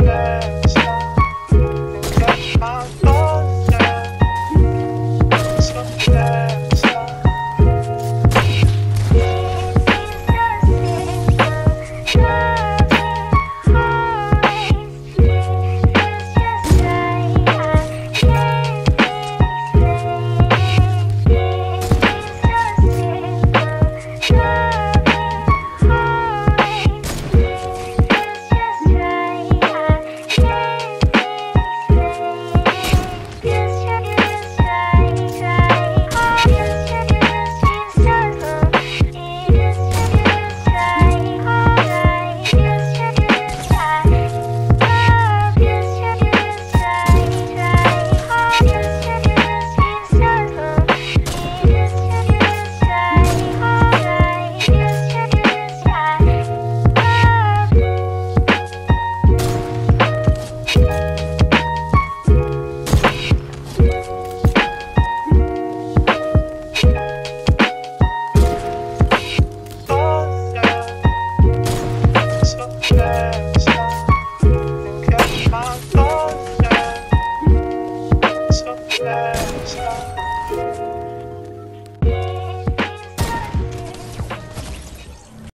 Yeah.